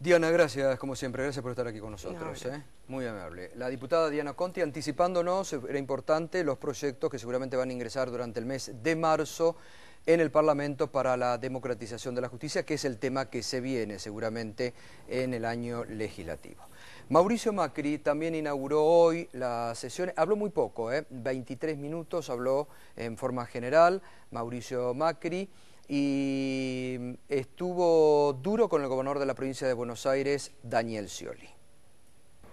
Diana, gracias, como siempre, gracias por estar aquí con nosotros. ¿eh? Muy amable. La diputada Diana Conti anticipándonos, era importante, los proyectos que seguramente van a ingresar durante el mes de marzo en el Parlamento para la democratización de la justicia, que es el tema que se viene seguramente en el año legislativo. Mauricio Macri también inauguró hoy la sesión, habló muy poco, ¿eh? 23 minutos, habló en forma general Mauricio Macri y estuvo duro con el gobernador de la provincia de Buenos Aires, Daniel Scioli.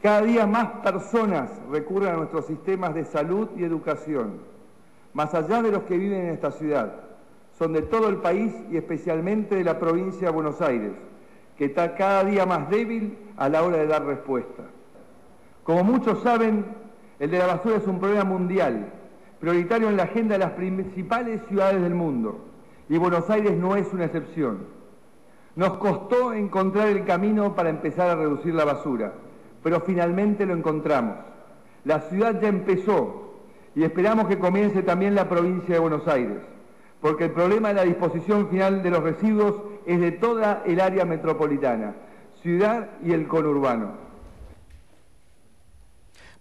Cada día más personas recurren a nuestros sistemas de salud y educación, más allá de los que viven en esta ciudad. Son de todo el país y especialmente de la provincia de Buenos Aires, que está cada día más débil a la hora de dar respuesta. Como muchos saben, el de la basura es un problema mundial, prioritario en la agenda de las principales ciudades del mundo y Buenos Aires no es una excepción. Nos costó encontrar el camino para empezar a reducir la basura, pero finalmente lo encontramos. La ciudad ya empezó y esperamos que comience también la provincia de Buenos Aires, porque el problema de la disposición final de los residuos es de toda el área metropolitana, ciudad y el conurbano.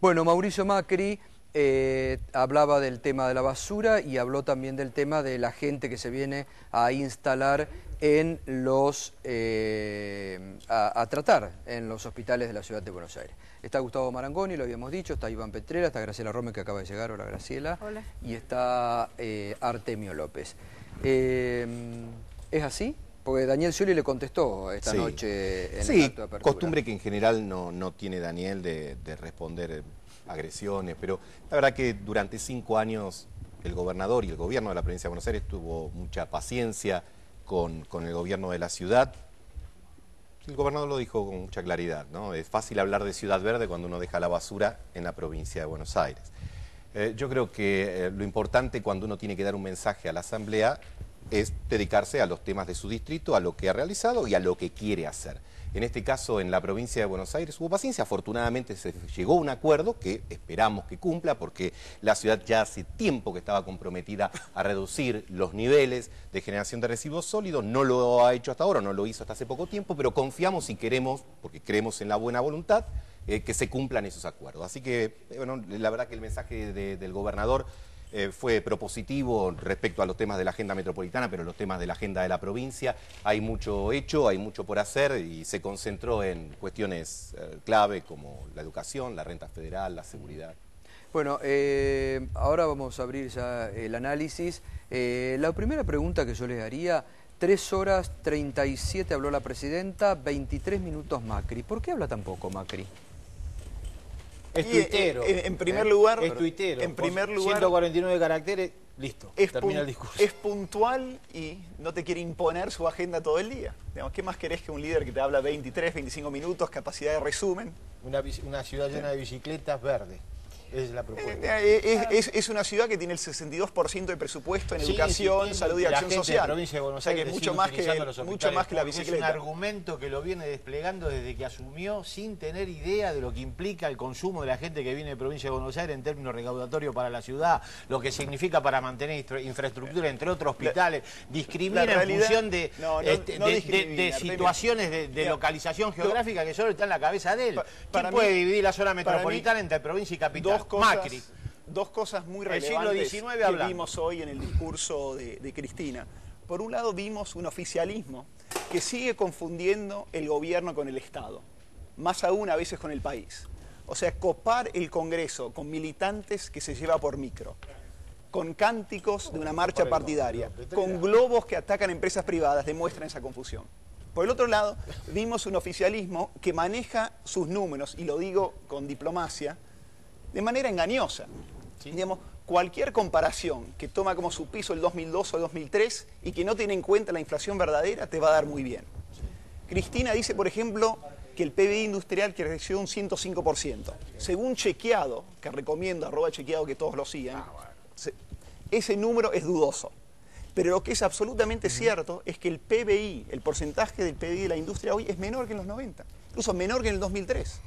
Bueno, Mauricio Macri eh, hablaba del tema de la basura y habló también del tema de la gente que se viene a instalar en los, eh, a, tratar en los hospitales de la ciudad de Buenos Aires. Está Gustavo Marangoni, lo habíamos dicho, está Iván Petrera, está Graciela Rome que acaba de llegar, hola Graciela, hola. y está eh, Artemio López. ¿Es así? Porque Daniel Scioli le contestó esta noche en el acto de apertura. costumbre que en general no, no tiene Daniel de, de responder agresiones, pero la verdad que durante cinco años el gobernador y el gobierno de la provincia de Buenos Aires tuvo mucha paciencia con, el gobierno de la ciudad. El gobernador lo dijo con mucha claridad, ¿no? Es fácil hablar de Ciudad Verde cuando uno deja la basura en la provincia de Buenos Aires. Eh, yo creo que eh, lo importante cuando uno tiene que dar un mensaje a la Asamblea es dedicarse a los temas de su distrito, a lo que ha realizado y a lo que quiere hacer. En este caso, en la provincia de Buenos Aires hubo paciencia. Afortunadamente se llegó a un acuerdo que esperamos que cumpla porque la ciudad ya hace tiempo que estaba comprometida a reducir los niveles de generación de residuos sólidos. No lo ha hecho hasta ahora, no lo hizo hasta hace poco tiempo, pero confiamos y queremos, porque creemos en la buena voluntad, eh, que se cumplan esos acuerdos. Así que, eh, bueno, la verdad que el mensaje del gobernador eh, fue propositivo respecto a los temas de la agenda metropolitana, pero los temas de la agenda de la provincia. Hay mucho hecho, hay mucho por hacer y se concentró en cuestiones eh, clave como la educación, la renta federal, la seguridad. Bueno, eh, ahora vamos a abrir ya el análisis. la primera pregunta que yo les haría, 3 horas 37 habló la presidenta, 23 minutos Macri. ¿Por qué habla tan poco Macri? Es tuitero. En, primer lugar, es tuitero. En primer lugar, 149 caracteres, listo. Es termina el discurso. Es puntual y no te quiere imponer su agenda todo el día. ¿Qué más querés que un líder que te habla 23, 25 minutos, capacidad de resumen? Una, una ciudad llena de bicicletas verdes es la propuesta. Eh, eh, es, una ciudad que tiene el 62% de presupuesto en educación, salud y acción social. La provincia de Buenos Aires o sea que mucho más que, mucho más que la bicicleta. Es un argumento que lo viene desplegando desde que asumió sin tener idea de lo que implica el consumo de la gente que viene de provincia de Buenos Aires en términos recaudatorios para la ciudad, lo que significa para mantener infraestructura, entre otros hospitales, discrimina en función de, este, de, situaciones de, localización geográfica que solo está en la cabeza de él. ¿Quién puede dividir la zona metropolitana entre provincia y capital? Dos cosas, Dos cosas muy relevantes que vimos hoy en el discurso de, Cristina. Por un lado vimos un oficialismo que sigue confundiendo el gobierno con el Estado, más aún a veces con el país. O sea, copar el Congreso con militantes que se lleva por micro, con cánticos de una marcha partidaria, con globos que atacan empresas privadas, demuestran esa confusión. Por el otro lado, vimos un oficialismo que maneja sus números, y lo digo con diplomacia, de manera engañosa. Digamos, cualquier comparación que toma como su piso el 2002 o el 2003 y que no tiene en cuenta la inflación verdadera te va a dar muy bien. Cristina dice, por ejemplo, que el PBI industrial creció un 105%. Según chequeado, que recomiendo, arroba chequeado que todos lo sigan, ah, ese número es dudoso. Pero lo que es absolutamente cierto es que el PBI, el porcentaje del PBI de la industria hoy es menor que en los 90, incluso menor que en el 2003.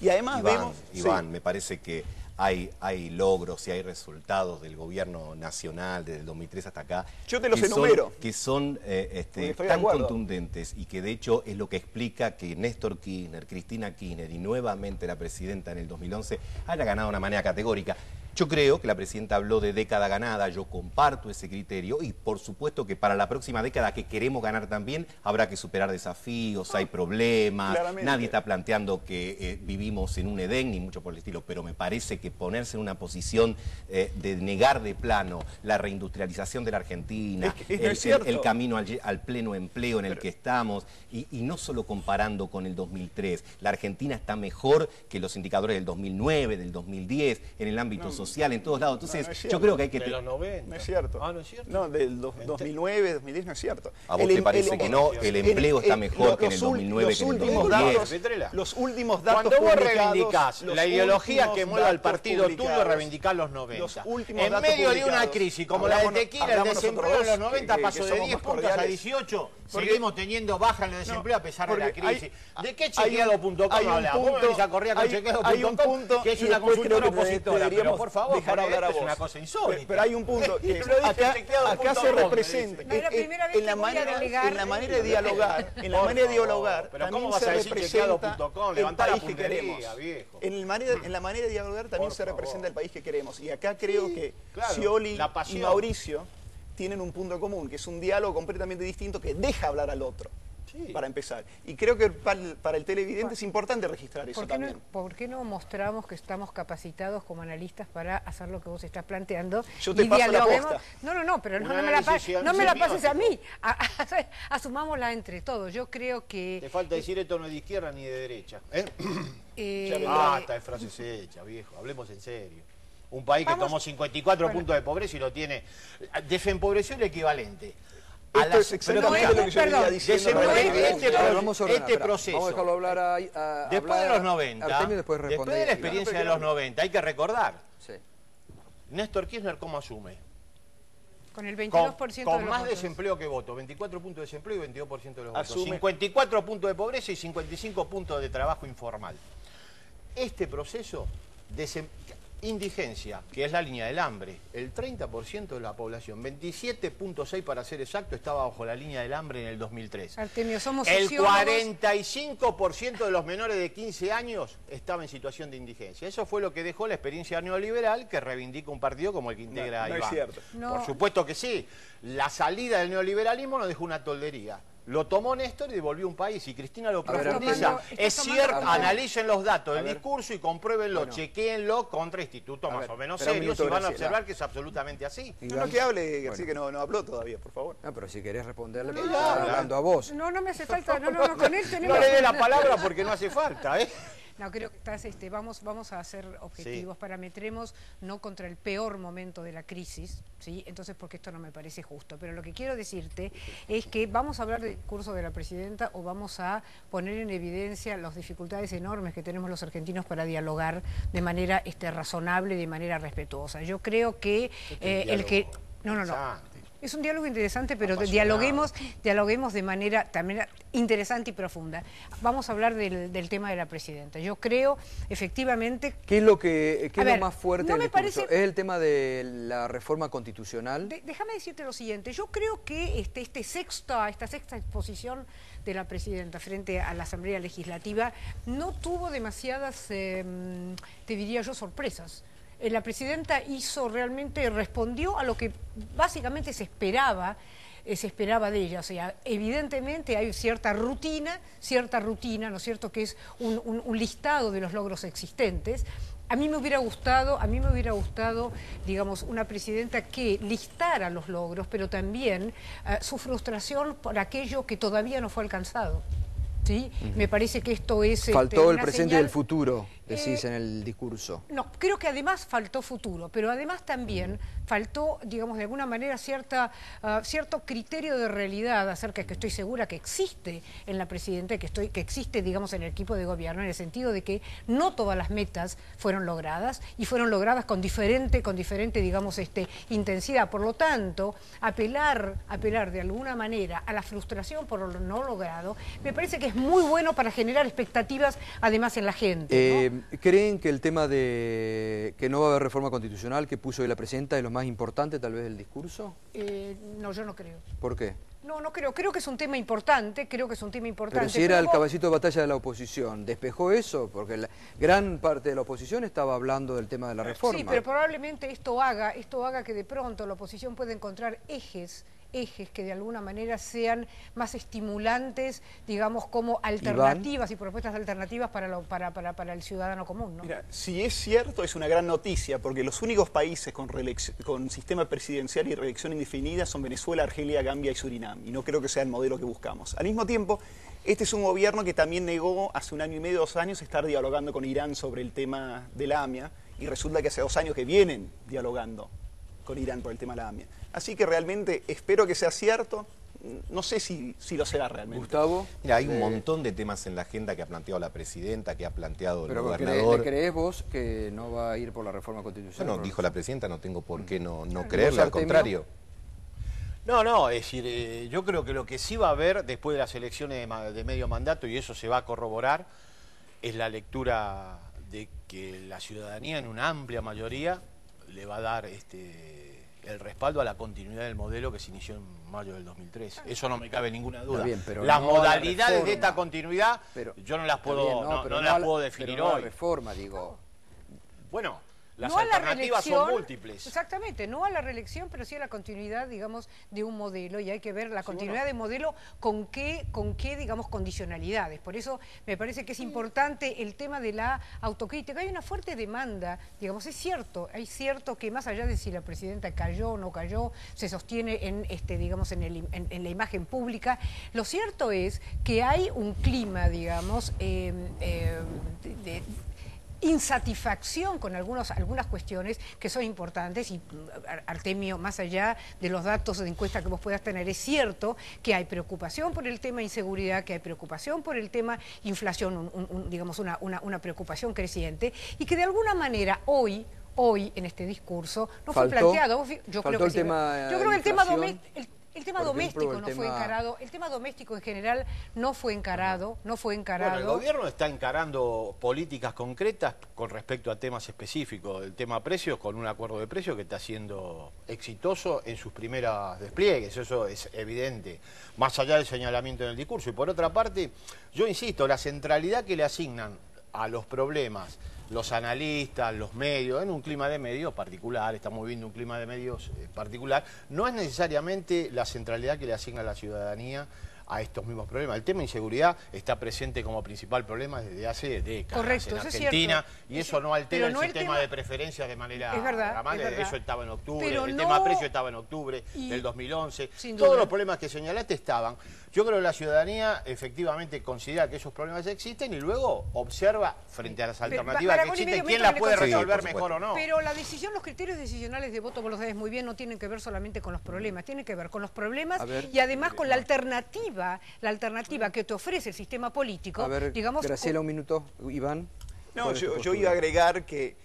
Y además Iván, vemos... Iván, me parece que hay, hay logros y hay resultados del gobierno nacional desde el 2003 hasta acá. Yo te los enumero. que son eh, este, tan contundentes y que de hecho es lo que explica que Néstor Kirchner, Cristina Kirchner y nuevamente la presidenta en el 2011 haya ganado de una manera categórica. Yo creo que la presidenta habló de década ganada, yo comparto ese criterio y por supuesto que para la próxima década que queremos ganar también habrá que superar desafíos, hay problemas, nadie está planteando que eh, vivimos en un Edén ni mucho por el estilo, pero me parece que ponerse en una posición eh, de negar de plano la reindustrialización de la Argentina, el, camino al, pleno empleo en el que estamos y, y no solo comparando con el 2003, la Argentina está mejor que los indicadores del 2009, del 2010 en el ámbito social social en todos lados. Entonces, yo creo que hay que... De los 90. No es cierto. Ah, no es cierto. No, del 2009, 2010 no es cierto. ¿A vos te parece que no? El empleo está mejor que en el 2009, que en el 2010. los últimos datos Cuando vos reivindicás la ideología que mueve al partido tuyo, reivindicás los 90. en medio de una crisis como la de Tequila, el desempleo en los 90 pasó de 10 puntos a 18. Seguimos teniendo baja en el desempleo a pesar de la crisis. ¿De qué chequeado.com hablamos? Correr con chequeado.com, que es una consultora opositora, pero por favor, dejar hablar a vos. Es una cosa insólita. Pero hay un punto que acá se representa. En la manera de dialogar, en la manera de dialogar, también se representa el país que queremos. En la manera de dialogar también se representa el país que queremos. Y acá creo que Scioli y Mauricio tienen un punto común, que es un diálogo completamente distinto que deja hablar al otro. Para empezar. Y creo que para el, televidente es importante registrar eso también. ¿Por qué no mostramos que estamos capacitados como analistas para hacer lo que vos estás planteando? Yo te paso la posta. No, no, no, pero no, me, la, pases a mí. asumámosla entre todos. Yo creo que... Te falta decir esto no es de izquierda ni de derecha. ¿eh? Eh, ah, está de frases hechas, viejo. Hablemos en serio. Un país que tomó 54 puntos de pobreza y lo tiene. Desempobreció el equivalente. Es exactamente lo que yo venía diciendo. Este, vamos a este proceso. Vamos a dejarlo hablar a, Después de los 90, después, de la experiencia de los 90, hay que recordar. Sí. Néstor Kirchner, ¿cómo asume? Con el 22% con, de Con más desempleo que voto, 24 puntos de desempleo y 22% de los votos. 54 puntos de pobreza y 55 puntos de trabajo informal. Este proceso Indigencia, que es la línea del hambre. El 30% de la población, 27.6 para ser exacto, estaba bajo la línea del hambre en el 2003. Artemio, somos El 45% de los menores de 15 años estaba en situación de indigencia. Eso fue lo que dejó la experiencia neoliberal que reivindica un partido como el que integra no, no Es cierto. Por supuesto que sí. La salida del neoliberalismo nos dejó una toldería. Lo tomó Néstor y devolvió un país. Y Cristina lo profundiza. es cierto, analicen los datos del discurso y compruébenlo, bueno. chequéenlo contra institutos más o menos serios y van a observar que es absolutamente así. No, que hable, así que no, no habló todavía, por favor. No, pero si querés responderle, me está hablando a vos. No, no me hace falta, no, no, no, con él tenemos... No le dé la palabra porque no hace falta, ¿eh? No, creo que estás, este, vamos, vamos a hacer objetivos, parametremos no contra el peor momento de la crisis, ¿sí? entonces porque esto no me parece justo. Pero lo que quiero decirte es que vamos a hablar del curso de la presidenta o vamos a poner en evidencia las dificultades enormes que tenemos los argentinos para dialogar de manera este, razonable, de manera respetuosa. Yo creo que eh, el que... No, no, no. Es un diálogo interesante, pero dialoguemos, dialoguemos de manera también interesante y profunda. Vamos a hablar del, tema de la presidenta. Yo creo, efectivamente... ¿Qué es lo, que, es lo más fuerte del ¿Es el tema de la reforma constitucional? déjame decirte lo siguiente. Yo creo que este, este sexta, esta sexta exposición de la presidenta frente a la Asamblea Legislativa no tuvo demasiadas, em, te diría yo, sorpresas. Eh, la presidenta hizo realmente, respondió a lo que básicamente se esperaba, eh, se esperaba de ella. O sea, evidentemente hay cierta rutina, cierta rutina, ¿no es cierto?, que es un, listado de los logros existentes. A mí me hubiera gustado, a mí me hubiera gustado, digamos, una presidenta que listara los logros, pero también eh, su frustración por aquello que todavía no fue alcanzado. ¿sí? Me parece que esto es... Faltó este, el presente y el futuro decís eh, en el discurso. No, creo que además faltó futuro, pero además también faltó, digamos, de alguna manera cierta, ah, cierto criterio de realidad acerca de que estoy segura que existe en la presidenta, que, estoy, que existe, digamos, en el equipo de gobierno, en el sentido de que no todas las metas fueron logradas y fueron logradas con diferente, con diferente digamos, este, intensidad. Por lo tanto, apelar, apelar de alguna manera a la frustración por lo no logrado, me parece que es muy bueno para generar expectativas además en la gente. Eh, ¿Creen que el tema de que no va a haber reforma constitucional que puso hoy la presidenta es lo más importante tal vez del discurso? Eh, no, yo no creo. ¿Por qué? No, no creo. Creo que es un tema importante, creo que es un tema importante. Pero si era el caballito de batalla de la oposición, ¿despejó eso? Porque la gran parte de la oposición estaba hablando del tema de la reforma. Sí, pero probablemente esto haga, esto haga que de pronto la oposición pueda encontrar ejes ejes que de alguna manera sean más estimulantes, digamos, como alternativas y propuestas alternativas para, para, para, el ciudadano común. Mira, si es cierto, es una gran noticia, porque los únicos países con, con sistema presidencial y reelección indefinida son Venezuela, Argelia, Gambia y Surinam, y no creo que sea el modelo que buscamos. Al mismo tiempo, este es un gobierno que también negó hace un año y medio, dos años, estar dialogando con Irán sobre el tema de la AMIA, y resulta que hace dos años que vienen dialogando con Irán por el tema de la AMIA. Así que realmente espero que sea cierto. No sé si, si lo será realmente. Gustavo. Mira, hay un montón de temas en la agenda que ha planteado la presidenta, que ha planteado el gobernador. ¿Le crees vos que no va a ir por la reforma constitucional? Bueno, dijo la presidenta, no tengo por qué no, no creerle, al contrario. No, no, es decir, eh, yo creo que lo que sí va a haber después de las elecciones de medio mandato, y eso se va a corroborar, es la lectura de que la ciudadanía en una amplia mayoría le va a dar este, el respaldo a la continuidad del modelo que se inició en mayo del 2003. Eso no me cabe ninguna duda. las modalidades de esta continuidad yo no las puedo, no, las puedo definir hoy. reforma, digo. Bueno, las alternativas son múltiples. Exactamente, no a la reelección, pero sí a la continuidad, digamos, de un modelo y hay que ver la continuidad de modelo con qué, con qué, digamos, condicionalidades. Por eso me parece que es importante el tema de la autocrítica. Hay una fuerte demanda, digamos, es cierto, hay cierto que más allá de si la presidenta cayó o no cayó, se sostiene en, este, digamos, en, el, en, la imagen pública. Lo cierto es que hay un clima, digamos, eh, eh, de insatisfacción con algunos, algunas cuestiones que son importantes y Artemio, más allá de los datos de encuesta que vos puedas tener, es cierto que hay preocupación por el tema inseguridad, que hay preocupación por el tema inflación, digamos una, una, preocupación creciente y que de alguna manera hoy hoy en este discurso no fue planteado. Yo creo que el tema yo creo que el tema el tema doméstico no fue encarado, el tema doméstico en general no fue encarado, no fue encarado. Bueno, el gobierno está encarando políticas concretas con respecto a temas específicos. El tema precios, con un acuerdo de precios que está siendo exitoso en sus primeras despliegues, eso es evidente, más allá del señalamiento en el discurso. Y por otra parte, yo insisto, la centralidad que le asignan a los problemas los analistas, los medios, en un clima de medios particular, estamos viendo un clima de medios eh, particular, no es necesariamente la centralidad que le asigna la ciudadanía a estos mismos problemas. El tema de inseguridad está presente como principal problema desde hace décadas en Argentina y eso no altera el sistema de preferencias de manera es Eso estaba en octubre, el tema precio estaba en octubre del 2011. Todos los problemas que señalaste estaban. Yo creo que la ciudadanía efectivamente considera que esos problemas existen y luego observa frente a las alternativas que existen quién las puede resolver mejor o no. Pero la decisión, los criterios decisionales de voto, vos lo sabes muy bien, no tienen que ver solamente con los problemas, tienen que ver con los problemas y además con la alternativa, la alternativa que te ofrece el sistema político. A ver, digamos, Graciela, un minuto. Iván. No, yo iba a agregar que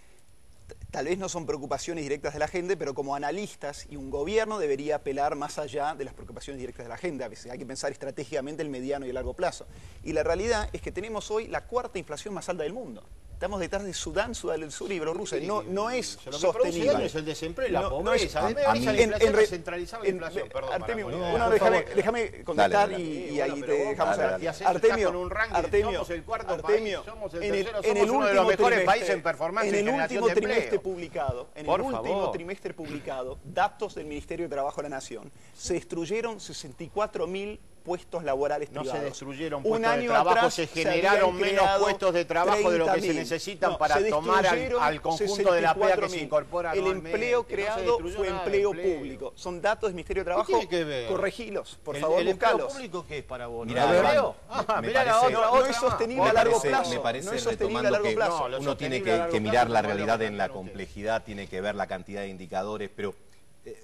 tal vez no son preocupaciones directas de la gente, pero como analistas y un gobierno debería apelar más allá de las preocupaciones directas de la gente. Hay que pensar estratégicamente el mediano y el largo plazo. Y la realidad es que tenemos hoy la cuarta inflación más alta del mundo. Estamos detrás de Sudán, Sudán del Sur y Bielorrusia. No, no es lo sostenible. es el desempleo y la pobreza. No, es, en, en, centralizada la inflación. Perdón, Artemio, bueno, déjame, contestar y, ahí te dejamos ver. Artemio, Artemio, somos el cuarto Artemio, país, somos el en el, tercero, en el uno de los mejores países en performance en el último trimestre publicado, en el último trimestre publicado, datos del Ministerio de Trabajo de la Nación, se destruyeron 64 mil puestos laborales no se destruyeron puestos de trabajo, se generaron menos puestos de trabajo de lo que se necesitan para tomar al, conjunto de la PEA que se incorpora El empleo creado fue empleo, público. Son datos del Ministerio de Trabajo. ¿Qué tiene que ver? Corregilos, por favor, ¿El empleo público qué es para vos? Mira, ¿No ah, no es sostenible a largo plazo. Me parece, no es sostenible a largo plazo. uno tiene que mirar la realidad en la complejidad, tiene que ver la cantidad de indicadores, pero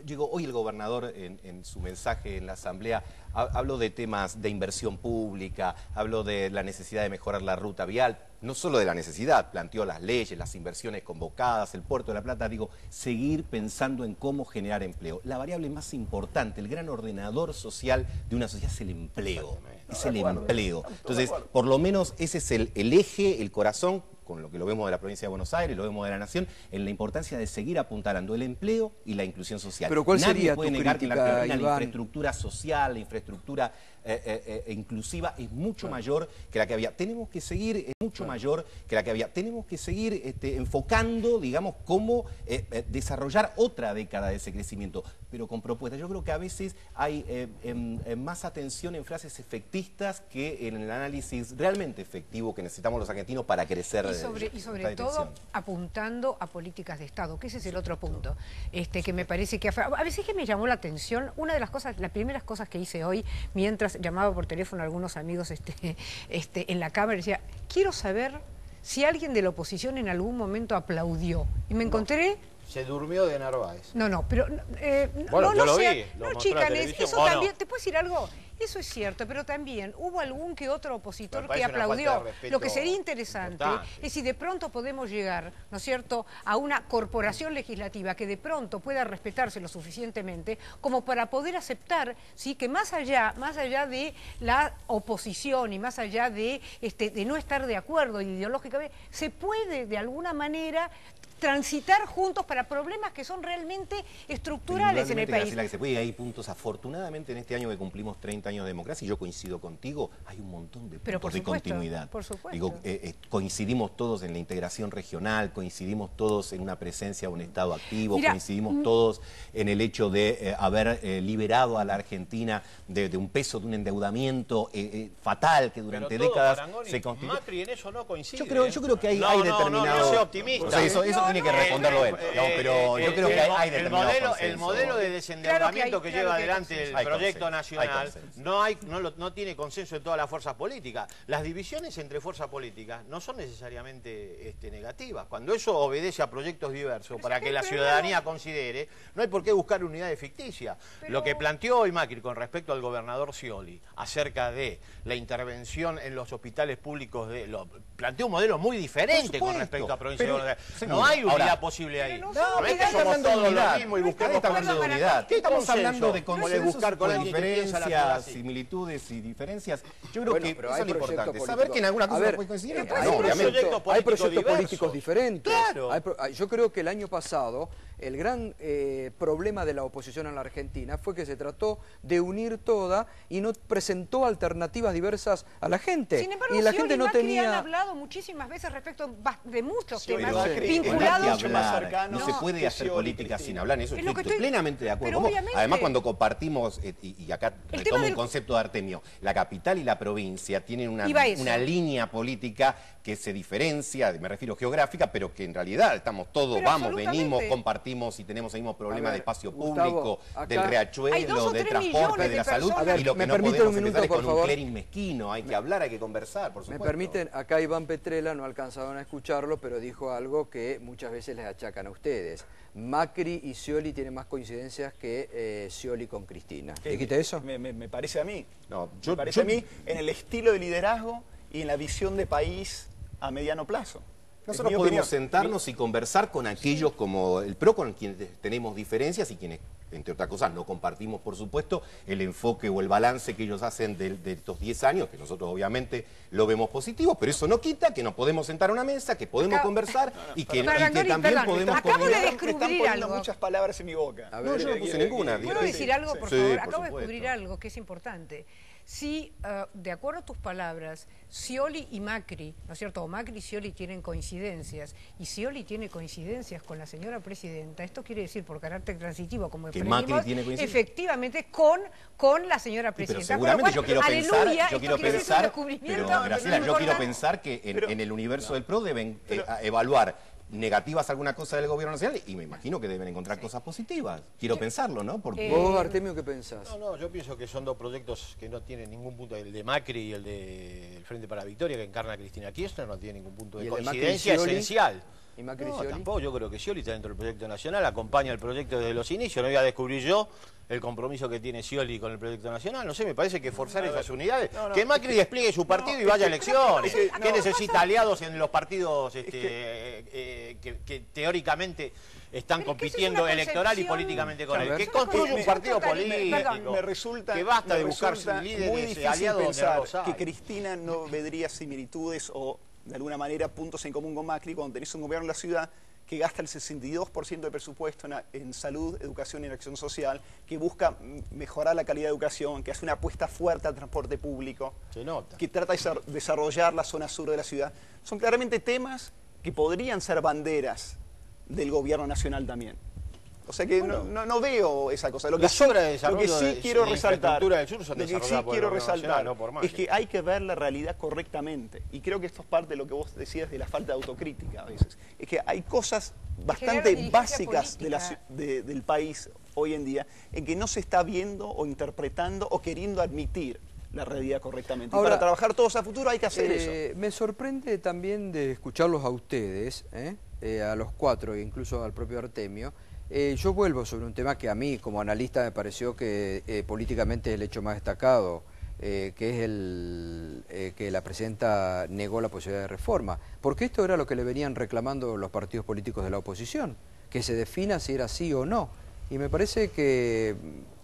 Digo, hoy el gobernador en, su mensaje en la Asamblea habló de temas de inversión pública, habló de la necesidad de mejorar la ruta vial, no solo de la necesidad, planteó las leyes, las inversiones convocadas, el puerto de la Plata, digo, seguir pensando en cómo generar empleo. La variable más importante, el gran ordenador social de una sociedad es el empleo, es el empleo. Entonces, por lo menos ese es el, el eje, el corazón con lo que lo vemos de la provincia de Buenos Aires, lo vemos de la Nación, en la importancia de seguir apuntalando el empleo y la inclusión social. Pero ¿cuál Nadie sería puede tu negar que la, la Iván? infraestructura social, la infraestructura eh, eh, eh, inclusiva es mucho mayor que la que había. Tenemos que seguir, es mucho mayor que la que había. Tenemos que seguir este, enfocando, digamos, cómo eh, desarrollar otra década de ese crecimiento, pero con propuestas. Yo creo que a veces hay em, em, más atención en frases efectistas que en el análisis realmente efectivo que necesitamos los argentinos para crecer. Y sobre, y esta sobre todo apuntando a políticas de Estado, que ese es el otro punto, este, que me parece que... A veces que me llamó la atención, una de las cosas, las primeras cosas que hice hoy, mientras llamaba por teléfono a algunos amigos este, este, en la Cámara, decía, quiero saber si alguien de la oposición en algún momento aplaudió. Y me encontré... Se durmió de Narváez. No, no, pero eh, no- Bueno, no, yo no lo sea- vi, lo no, televisión, eso también, ¿te puedo decir algo? Eso es cierto, pero también hubo algún que otro opositor que aplaudió. Lo que sería interesante importante. es si de pronto podemos llegar, ¿no es cierto?, a una corporación legislativa que de pronto pueda respetarse lo suficientemente como para poder aceptar, sí, que más allá, más allá de la oposición y más allá de, este, de no estar de acuerdo ideológicamente, se puede de alguna manera transitar juntos para problemas que son realmente estructurales en el país. así la que se puede, y hay puntos. Afortunadamente, en este año que cumplimos 30 años de democracia, y yo coincido contigo, hay un montón de Pero puntos por de supuesto, continuidad. por supuesto. Digo, eh, eh, coincidimos todos en la integración regional, coincidimos todos en una presencia de un Estado activo, Mira, coincidimos mm. todos en el hecho de eh, haber eh, liberado a la Argentina de, de un peso, de un endeudamiento eh, eh, fatal que durante Pero todo, décadas Marangoni, se constituyó. Macri en eso no coincide. Yo creo, yo creo que hay, No, hay no, no, optimista. O sea, eso eso No, tiene que no, responderlo él. Eh, digamos, pero eh, yo creo el que hay, el modelo, el modelo de desendeudamiento Claro que lleva adelante el proyecto nacional no hay no, lo- no tiene consenso en todas las fuerzas políticas. Las divisiones entre fuerzas políticas no son necesariamente este, negativas. Cuando eso obedece a proyectos diversos para que la pero- ciudadanía considere, no hay por qué buscar unidades ficticias. Lo que planteó hoy Macri con respecto al gobernador Scioli acerca de la intervención en los hospitales públicos de lo, planteó un modelo muy diferente con respecto a provincia de. No hay unidad Ahora, posible ahí. no No, somos es que unidad, somos hablando de todos lo unidad. mismo y busquemos estamos hablando de unidad. ¿Qué Estamos consenso? hablando de ¿Cómo le consensos, buscar con diferencias, similitudes y diferencias. Yo creo Bueno, que eso hay es lo proyectos importante. Saber políticos. que en alguna cosa A ver, no puede coincidir. No, hay obviamente. proyectos hay políticos proyectos diversos. políticos diferentes. Claro. Hay pro- yo creo que el año pasado el gran eh, problema de la oposición en la Argentina fue que se trató de unir toda y no presentó alternativas diversas a la gente. Sin embargo, y la gente y no Macri han tenía... hablado muchísimas veces respecto de muchos y temas vinculados... hablar, no se puede hacer política sin hablar, eso Es estoy, plenamente de acuerdo. Como- además, cuando compartimos, eh, y, y acá El retomo del- un concepto de Artemio, la capital y la provincia tienen una, una línea política que se diferencia, me refiero geográfica, pero que en realidad estamos todos, Pero vamos, venimos, compartimos y tenemos el mismo problema ver, de espacio Gustavo, público, del riachuelo, del transporte, de la salud, ver, y lo que ¿me no permite podemos un minuto, empezar es por con favor? un clearing mezquino, hay que hablar, hay que conversar, por Me supuesto. permiten, acá Iván Petrela, no alcanzaron a escucharlo, pero dijo algo que muchas veces les achacan a ustedes. Macri y Scioli tienen más coincidencias que eh, Scioli con Cristina. ¿Dijiste eso? Me, me- me parece a mí. No, me parece yo- a mí en el estilo de liderazgo y en la visión de país a mediano plazo. Nosotros podemos opinión. sentarnos y conversar con aquellos como el PRO, con quienes tenemos diferencias y quienes, entre otras cosas, no compartimos, por supuesto, el enfoque o el balance que ellos hacen de, de estos 10 años, que nosotros obviamente lo vemos positivo, pero eso no quita que nos podemos sentar a una mesa, que podemos conversar y que, y que Marangoni, también perdón, podemos acabo de están descubrir poniendo algo. muchas palabras en mi boca. A No, yo no eh, puse ninguna. ¿Puedo decir algo, por sí, favor? por Acabo de descubrir algo que es importante. Si, eh, de acuerdo a tus palabras, Scioli y Macri, ¿no es cierto? O Macri y Scioli tienen coincidencias, y Scioli tiene coincidencias con la señora presidenta, esto quiere decir, por carácter transitivo, como Que Macri tiene coincidencias. efectivamente con, con la señora Sí, pero presidenta. seguramente Con lo yo quiero pensar, yo quiero pero Graciela, yo quiero pensar que en, Pero- en el universo del PRO deben eh, evaluar negativas alguna cosa del gobierno nacional y me imagino que deben encontrar cosas positivas. Quiero pensarlo, ¿no? Porque Vos, Artemio, ¿qué pensás? No, no, yo pienso que son dos proyectos que no tienen ningún punto, el de Macri y el de el Frente para la Victoria, que encarna Cristina Kirchner, no tiene ningún punto ¿Y de de coincidencia esencial. ¿Y Macri no, Scioli? tampoco, yo creo que Scioli está dentro del proyecto nacional, acompaña el proyecto desde los inicios, no voy a descubrir yo el compromiso que tiene Scioli con el proyecto nacional, no sé, me parece que forzar esas unidades, no, no, que Macri despliegue su partido no, y vaya a elecciones, es que- que necesita aliados en los partidos este, que- eh, eh, que, que teóricamente están Pero es compitiendo electoral y políticamente con A él, que construya un partido político. Me resulta, que basta me de buscar líderes muy difícil aliados pensar que Cristina no vería similitudes o de alguna manera puntos en común con Macri cuando tenés un gobierno en la ciudad que gasta el 62% de presupuesto en, salud, educación y en acción social, que busca mejorar la calidad de educación, que hace una apuesta fuerte al transporte público, que trata de desarrollar la zona sur de la ciudad. Son claramente temas que podrían ser banderas del gobierno nacional también. O sea que no, veo esa cosa. Lo que, sí, lo que sí quiero resaltar, lo que sí quiero resaltar es que hay que ver la realidad correctamente. Y creo que esto es parte de lo que vos decías de la falta de autocrítica a veces. Es que hay cosas bastante básicas del país hoy en día en que no se está viendo o interpretando o queriendo admitir la realidad correctamente. y para trabajar todos a futuro hay que hacer eh, eso. Me sorprende también de escucharlos a ustedes, ¿eh? Eh, a los cuatro e incluso al propio Artemio, eh, yo vuelvo sobre un tema que a mí, como analista, me pareció que eh, políticamente es el hecho más destacado, eh, que es el que la presidenta negó la posibilidad de reforma. Porque esto era lo que le venían reclamando los partidos políticos de la oposición, que se defina si era sí o no. Y me parece que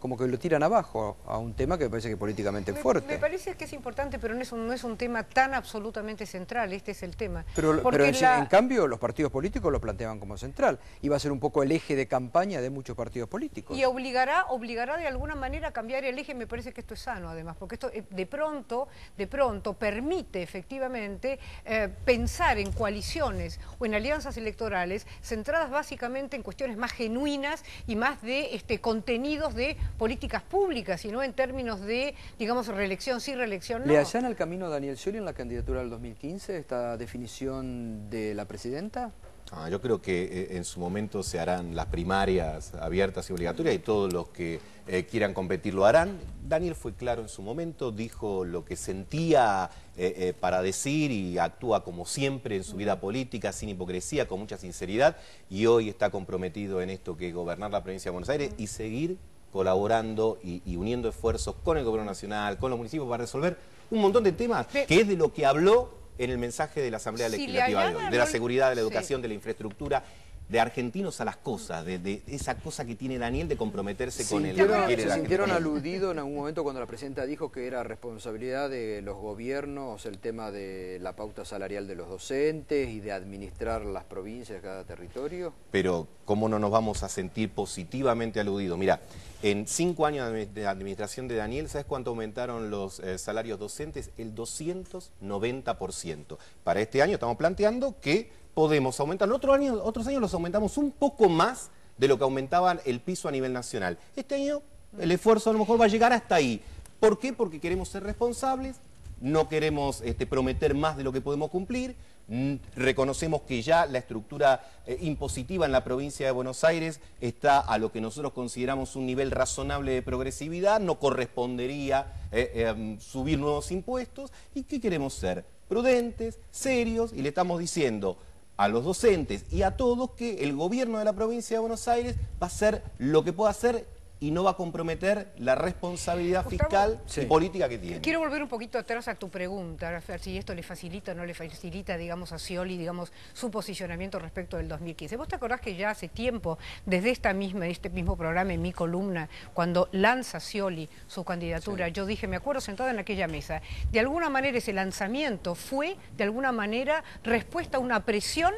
como que lo tiran abajo a un tema que me parece que políticamente fuerte. Me parece que es importante, pero no es, un, no es un tema tan absolutamente central, este es el tema. Pero, en, cambio los partidos políticos lo planteaban como central, iba a ser un poco el eje de campaña de muchos partidos políticos. Y obligará, obligará de alguna manera a cambiar el eje, me parece que esto es sano además, porque esto eh, de pronto, de pronto permite efectivamente eh, pensar en coaliciones o en alianzas electorales centradas básicamente en cuestiones más genuinas y más de este, contenidos de políticas públicas, sino en términos de, digamos, reelección sí, reelección no. ¿Le allana el camino a Daniel Scioli en la candidatura del 2015 esta definición de la presidenta? Ah, yo creo que eh, en su momento se harán las primarias abiertas y obligatorias y todos los que eh, quieran competir lo harán. Daniel fue claro en su momento, dijo lo que sentía eh, para decir y actúa como siempre en su vida política, sin hipocresía, con mucha sinceridad y hoy está comprometido en esto que es gobernar la provincia de Buenos Aires y seguir colaborando y, uniendo esfuerzos con el gobierno nacional, con los municipios para resolver un montón de temas, que es de lo que habló en el mensaje de la Asamblea Legislativa de hoy, de la seguridad, de la educación, de la infraestructura, de argentinos a las cosas, de, esa cosa que tiene Daniel de comprometerse con el ¿Se sintieron aludidos en algún momento cuando la presidenta dijo que era responsabilidad de los gobiernos el tema de la pauta salarial de los docentes y de administrar las provincias de cada territorio? Pero, ¿cómo no nos vamos a sentir positivamente aludidos? Mira, en cinco años de administración de Daniel, ¿sabes cuánto aumentaron los eh, salarios docentes? El 290%. Para este año estamos planteando que podemos aumentar. Otro año, otros años los aumentamos un poco más de lo que aumentaban el piso a nivel nacional. Este año el esfuerzo a lo mejor va a llegar hasta ahí. ¿Por qué? Porque queremos ser responsables, no queremos este, prometer más de lo que podemos cumplir, mm, reconocemos que ya la estructura eh, impositiva en la provincia de Buenos Aires está a lo que nosotros consideramos un nivel razonable de progresividad, no correspondería eh, eh, mm, subir nuevos impuestos. ¿Y qué queremos ser? Prudentes, serios, y le estamos diciendo a los docentes y a todos que el gobierno de la provincia de Buenos Aires va a hacer lo que pueda hacer y no va a comprometer la responsabilidad fiscal y política que tiene. Quiero volver un poquito atrás a tu pregunta, si esto le facilita o no le facilita, digamos, a Scioli, digamos, su posicionamiento respecto del 2015. ¿Vos te acordás que ya hace tiempo, desde esta misma, este mismo programa, en mi columna, cuando lanza Scioli su candidatura, yo dije, me acuerdo sentada en aquella mesa, de alguna manera ese lanzamiento fue, de alguna manera, respuesta a una presión,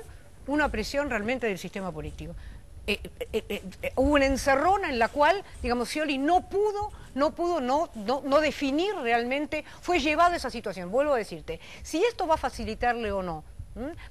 una presión realmente del sistema político. Eh, eh, eh, hubo una encerrona en la cual, digamos, Scioli no pudo, no pudo no, no, definir realmente, fue llevado a esa situación. Vuelvo a decirte, si esto va a facilitarle o no,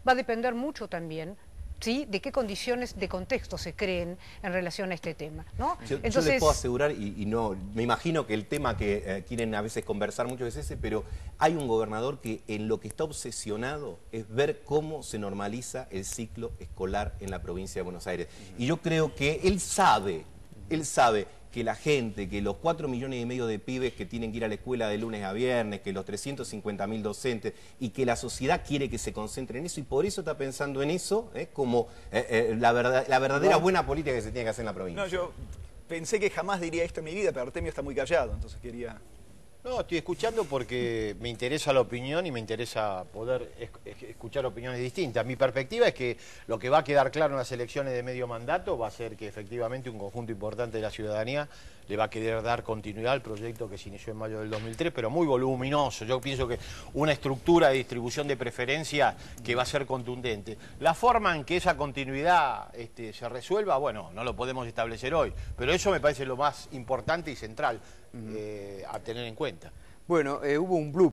va a depender mucho también ¿sí? de qué condiciones de contexto se creen en relación a este tema. ¿no? Yo, Entonces, les puedo asegurar, y, no, me imagino que el tema que eh, quieren a veces conversar mucho es ese, pero hay un gobernador que en lo que está obsesionado es ver cómo se normaliza el ciclo escolar en la provincia de Buenos Aires. Y yo creo que él sabe, él sabe que la gente, que los 4 millones y medio de pibes que tienen que ir a la escuela de lunes a viernes, que los 350 mil docentes y que la sociedad quiere que se concentre en eso y por eso está pensando en eso ¿eh? como eh, eh, la, verdad, la verdadera buena política que se tiene que hacer en la provincia. No, yo pensé que jamás diría esto en mi vida, pero Artemio está muy callado, entonces quería... No, estoy escuchando porque me interesa la opinión y me interesa poder escuchar opiniones distintas. Mi perspectiva es que lo que va a quedar claro en las elecciones de medio mandato va a ser que efectivamente un conjunto importante de la ciudadanía le va a querer dar continuidad al proyecto que se inició en mayo del 2003, pero muy voluminoso. Yo pienso que una estructura de distribución de preferencia que va a ser contundente. La forma en que esa continuidad este, se resuelva, bueno, no lo podemos establecer hoy, pero eso me parece lo más importante y central eh, a tener en cuenta. Bueno, eh, hubo un blue